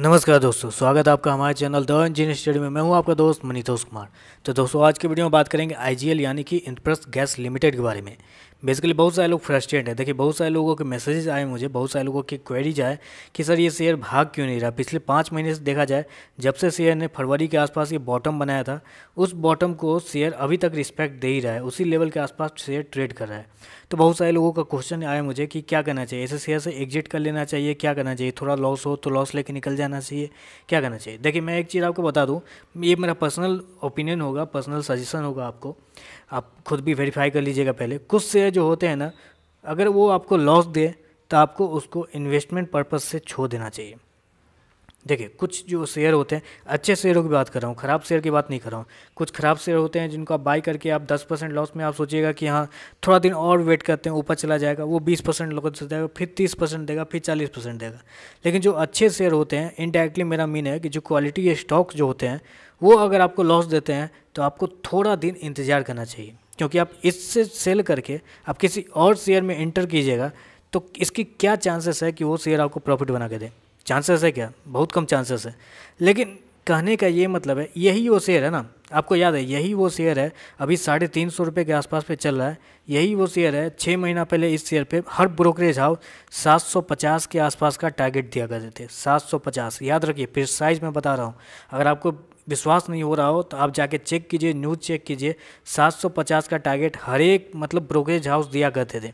नमस्कार दोस्तों, स्वागत है आपका हमारे चैनल द इंजीनियर स्टडी में। मैं हूँ आपका दोस्त मनीतोष कुमार। तो दोस्तों, आज की वीडियो में बात करेंगे आईजीएल यानी कि इंद्रप्रस्थ गैस लिमिटेड के बारे में। बेसिकली बहुत सारे लोग फ्रस्ट्रेट हैं। देखिए, बहुत सारे लोगों के मैसेजेस आए मुझे, बहुत सारे लोगों की क्वेरीज आए कि, सर, ये शेयर भाग क्यों नहीं रहा? पिछले पाँच महीने से देखा जाए, जब से शेयर ने फरवरी के आसपास ये बॉटम बनाया था, उस बॉटम को शेयर अभी तक रिस्पेक्ट दे ही रहा है। उसी लेवल के आसपास शेयर ट्रेड कर रहा है। तो बहुत सारे लोगों का क्वेश्चन आया मुझे कि क्या करना चाहिए? ऐसे शेयर से एग्जिट कर लेना चाहिए, क्या करना चाहिए? थोड़ा लॉस हो तो लॉस लेके निकल जाना चाहिए, क्या करना चाहिए? देखिए, मैं एक चीज़ आपको बता दूँ, ये मेरा पर्सनल ओपिनियन होगा पर्सनल सजेशन होगा आपको। आप खुद भी वेरीफाई कर लीजिएगा पहले। कुछ शेयर जो होते हैं ना, अगर वो आपको लॉस दे तो आपको उसको इन्वेस्टमेंट पर्पज़ से छोड़ देना चाहिए। देखिए, कुछ जो शेयर होते हैं, अच्छे शेयरों की बात कर रहा हूँ, ख़राब शेयर की बात नहीं कर रहा हूँ। कुछ ख़राब शेयर होते हैं जिनको आप बाई करके आप 10 परसेंट लॉस में आप सोचिएगा कि हाँ थोड़ा दिन और वेट करते हैं, ऊपर चला जाएगा, वो 20 परसेंट लॉस देगा फिर 30 परसेंट देगा, फिर 40 परसेंट देगा। लेकिन जो अच्छे शेयर होते हैं इनडायरेक्टली मेरा मीन है कि जो क्वालिटी स्टॉक जो होते हैं, वो अगर आपको लॉस देते हैं तो आपको थोड़ा दिन इंतज़ार करना चाहिए। क्योंकि आप इससे सेल करके आप किसी और शेयर में एंटर कीजिएगा तो इसकी क्या चांसेस है कि वो शेयर आपको प्रॉफिट बना के दे? चांसेस है क्या? बहुत कम चांसेस है। लेकिन कहने का ये मतलब है, यही वो शेयर है ना? आपको याद है, यही वो शेयर है, अभी साढ़े तीन सौ रुपये के आसपास पे चल रहा है। यही वो शेयर है छः महीना पहले इस शेयर पे हर ब्रोकरेज हाउस 750 के आसपास का टारगेट दिया करते थे 750 याद रखिए प्रिसाइज मैं बता रहा हूँ। अगर आपको विश्वास नहीं हो रहा हो तो आप जाके चेक कीजिए, न्यूज़ चेक कीजिए 750 का टारगेट हर एक मतलब ब्रोकरेज हाउस दिया करते थे।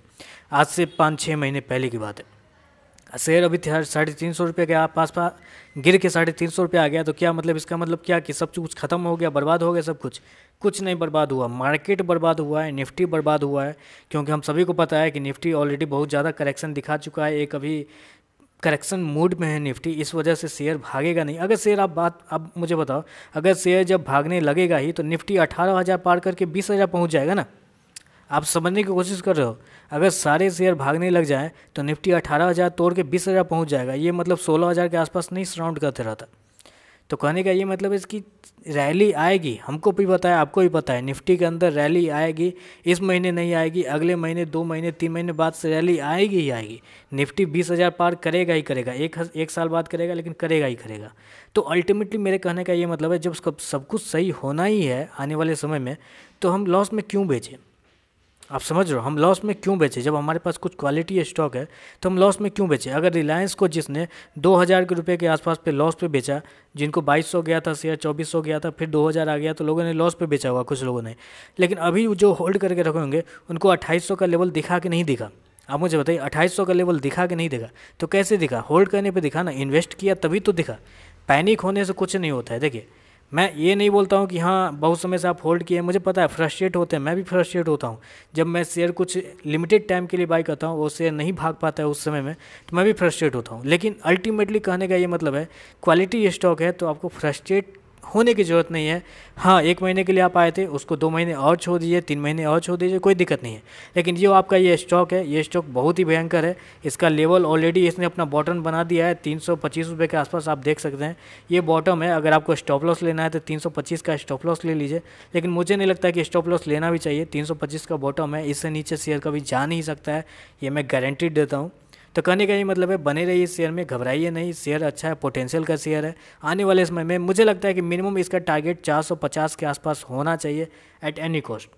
आज से पाँच छः महीने पहले की बात है। शेयर अभी साढ़े तीन सौ रुपये के आस पास गिर के साढ़े तीन सौ रुपये आ गया। तो क्या मतलब इसका मतलब क्या कि सब कुछ खत्म हो गया, बर्बाद हो गया सब कुछ? कुछ नहीं बर्बाद हुआ। मार्केट बर्बाद हुआ है, निफ्टी बर्बाद हुआ है, क्योंकि हम सभी को पता है कि निफ्टी ऑलरेडी बहुत ज़्यादा करेक्शन दिखा चुका है। एक अभी करेक्शन मूड में है निफ्टी, इस वजह से शेयर भागेगा नहीं। अगर शेयर आप बात अब मुझे बताओ, अगर शेयर जब भागने लगेगा ही तो निफ्टी अठारह हज़ार पार करके बीस हज़ार पहुँच जाएगा ना? आप समझने की कोशिश कर रहे हो, अगर सारे शेयर भागने लग जाएँ तो निफ्टी अठारह हज़ार तोड़ के बीस हज़ार पहुँच जाएगा। ये मतलब सोलह हज़ार के आसपास नहीं सराउंड करते रहता। तो कहने का ये मतलब इसकी रैली आएगी। हमको भी पता है, आपको भी पता है, निफ्टी के अंदर रैली आएगी, इस महीने नहीं आएगी, अगले महीने, दो महीने, तीन महीने बाद से रैली आएगी ही आएगी। निफ्टी बीस हज़ार पार करेगा ही करेगा, एक एक साल बाद करेगा, लेकिन करेगा ही करेगा। तो अल्टीमेटली मेरे कहने का ये मतलब है, जब सब कुछ सही होना ही है आने वाले समय में तो हम लॉस में क्यों बेचें? आप समझ रहे हो, हम लॉस में क्यों बेचें? जब हमारे पास कुछ क्वालिटी स्टॉक है तो हम लॉस में क्यों बेचें? अगर रिलायंस को जिसने दो हज़ार के रुपये के आसपास पे लॉस पे बेचा, जिनको बाईस सौ गया था शेयर चौबीस सौ गया था, फिर दो हज़ार आ गया तो लोगों ने लॉस पे बेचा हुआ कुछ लोगों ने। लेकिन अभी जो होल्ड करके रखे होंगे, उनको अट्ठाईस का लेवल दिखा के नहीं दिखा। आप मुझे बताइए, अट्ठाईस का लेवल दिखा के नहीं दिखा तो कैसे दिखा? होल्ड करने पर दिखा ना? इन्वेस्ट किया तभी तो दिखा। पैनिक होने से कुछ नहीं होता है। देखिए मैं ये नहीं बोलता हूँ कि हाँ बहुत समय से आप होल्ड किए मुझे पता है फ्रस्ट्रेट होते हैं। मैं भी फ्रस्ट्रेट होता हूँ। जब मैं शेयर कुछ लिमिटेड टाइम के लिए बाई करता हूँ, वो शेयर नहीं भाग पाता है उस समय में तो मैं भी फ्रस्ट्रेट होता हूँ। लेकिन अल्टीमेटली कहने का ये मतलब है क्वालिटी स्टॉक है तो आपको फ्रस्ट्रेट होने की ज़रूरत नहीं है। हाँ एक महीने के लिए आप आए थे, उसको दो महीने और छोड़ दीजिए, तीन महीने और छोड़ दीजिए, कोई दिक्कत नहीं है। लेकिन जो आपका ये स्टॉक है, ये स्टॉक बहुत ही भयंकर है। इसका लेवल ऑलरेडी इसने अपना बॉटम बना दिया है, तीन सौ के आसपास आप देख सकते हैं। ये बॉटम है, अगर आपको स्टॉप लॉस लेना है तो तीन सौ पच्चीस का स्टॉप लॉस ले लीजिए। लेकिन मुझे नहीं लगता कि स्टॉप लॉस लेना भी चाहिए, तीन सौ पच्चीस का बॉटम है, इससे नीचे शेयर कभी जा नहीं सकता है, ये मैं गारंटी देता हूँ। तो कहने का ये मतलब है, बने रहिए शेयर में, घबराइए नहीं, शेयर अच्छा है पोटेंशियल का शेयर है। आने वाले समय में मुझे लगता है कि मिनिमम इसका टारगेट 450 के आसपास होना चाहिए एट एनी कॉस्ट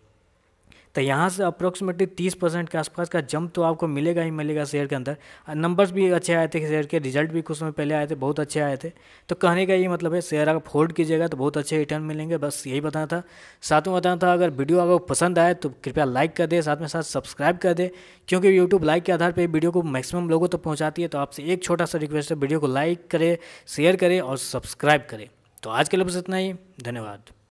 तो यहाँ से अप्रोक्सीमेटली तीस परसेंट के आसपास का जंप तो आपको मिलेगा ही मिलेगा शेयर के अंदर। नंबर्स भी अच्छे आए थे शेयर के रिज़ल्ट भी कुछ समय पहले आए थे, बहुत अच्छे आए थे। तो कहने का ये मतलब है शेयर अगर फोल्ड कीजिएगा तो बहुत अच्छे रिटर्न मिलेंगे, बस यही बताना था। साथ में बताना था, अगर वीडियो अगर पसंद आए तो कृपया लाइक कर दे, साथ में साथ सब्सक्राइब कर दे। क्योंकि यूट्यूब लाइक के आधार पर वीडियो को मैक्सिमम लोगों तक पहुँचाती है तो आपसे एक छोटा सा रिक्वेस्ट है वीडियो को लाइक करे शेयर करे और सब्सक्राइब करें। तो आज के लिए बस इतना ही, धन्यवाद।